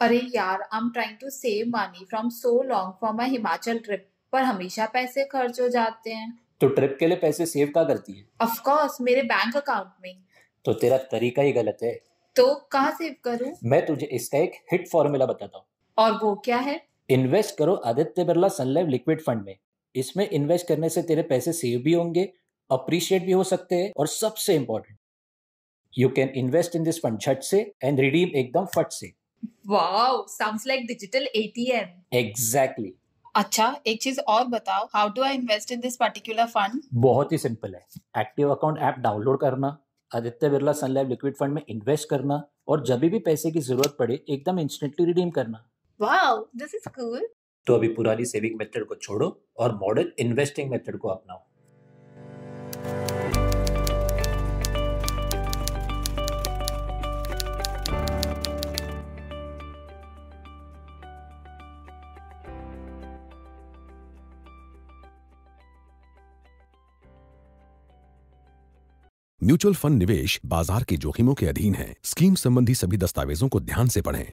अरे यार I am trying to save money from so long for my Himachal trip पर हमेशा पैसे खर्च हो जाते हैं। तो ट्रिप के लिए पैसे सेव का करती है? ऑफ़ कोर्स मेरे बैंक अकाउंट में। तो तेरा तरीका ही गलत है। तो कहाँ सेव करूँ? मैं तुझे इसका एक हिट फॉर्मूला बताता हूँ। और वो क्या है? इन्वेस्ट करो Aditya Birla Sun Life liquid fund में। इसमें इन्वेस्ट करने से तेरे पैसे सेव भी होंगे अप्रिशिएट भी हो सकते हैं और सबसे important you can invest in this fund झट से एंड रिडीम एकदम फट से। Wow sounds like digital ATM exactly अच्छा एक चीज़ और बताओ how do I invest in this particular fund बहुत ही सिंपल है एक्टिव अकाउंट ऐप डाउनलोड करना Aditya Birla Sun Life liquid fund में इन्वेस्ट करना और जब भी पैसे की ज़रूरत पड़े एकदम इंस्टेंटली रिडीम करना वाओ दिस इज़ कूल तो अभी पुरानी सेविंग मेथड को छोड़ो और मॉडर्न इन्वेस्टिंग मेथड को अपनाओ म्यूचुअल फंड निवेश बाज़ार के जोखिमों के अधीन है। स्कीम संबंधी सभी दस्तावेजों को ध्यान से पढ़ें।